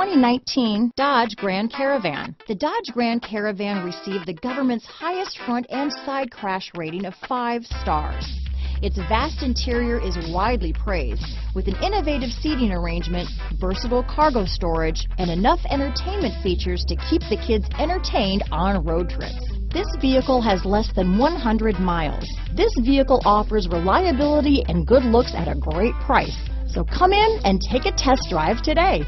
2019 Dodge Grand Caravan. The Dodge Grand Caravan received the government's highest front and side crash rating of five stars. Its vast interior is widely praised, with an innovative seating arrangement, versatile cargo storage, and enough entertainment features to keep the kids entertained on road trips. This vehicle has less than 100 miles. This vehicle offers reliability and good looks at a great price. So come in and take a test drive today.